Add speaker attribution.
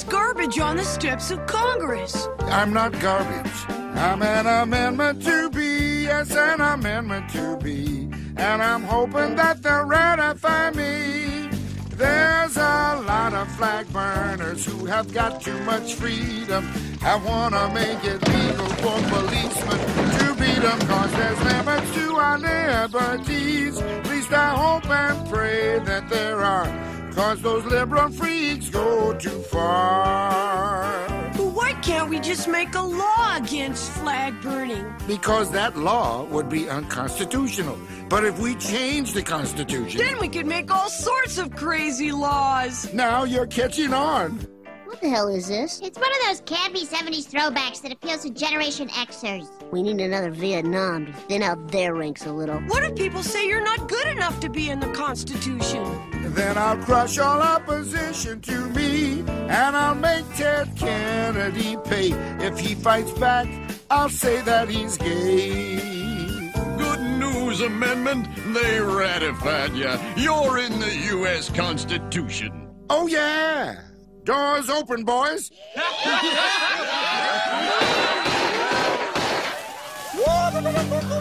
Speaker 1: garbage on the steps of Congress.
Speaker 2: I'm not garbage. I'm an amendment to be, yes, an amendment to be. And I'm hoping that they'll ratify me. There's a lot of flag burners who have got too much freedom. I wanna make it legal for policemen to beat them, cause there's limits to our liberties. At least I hope and pray that there are, cause those liberal freaks
Speaker 1: why can't we just make a law against flag burning?
Speaker 2: Because that law would be unconstitutional. But if we change the Constitution,
Speaker 1: Then we could make all sorts of crazy laws.
Speaker 2: now you're catching on.
Speaker 3: What the hell is this?
Speaker 4: It's one of those campy 70s throwbacks that appeals to Generation Xers.
Speaker 3: We need another Vietnam to thin out their ranks a little.
Speaker 1: What if people say you're not good enough to be in the Constitution?
Speaker 2: Then I'll crush all opposition to me, and I'll make Ted Kennedy pay. If he fights back, I'll say that he's gay.
Speaker 5: Good news, Amendment. They ratified ya. You're in the U.S. Constitution.
Speaker 2: Oh, yeah! Doors open, boys!